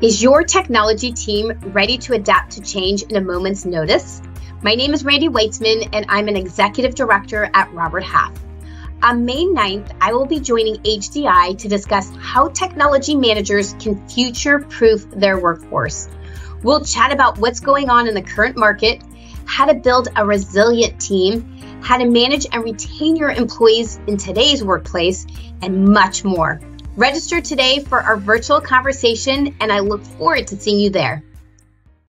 Is your technology team ready to adapt to change in a moment's notice? My name is Randi Weitzman, and I'm an executive director at Robert Half. On May 9th, I will be joining HDI to discuss how technology managers can future proof their workforce. We'll chat about what's going on in the current market, how to build a resilient team, how to manage and retain your employees in today's workplace, and much more. Register today for our virtual conversation, and I look forward to seeing you there.